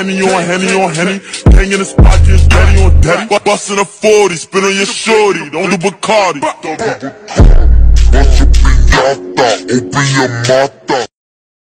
Henny on Henny on Henny. Hang in the spot, get daddy on daddy. Bustin' a 40, spin on your shorty. Don't do Bacardi. Bust your piñata, open your mata.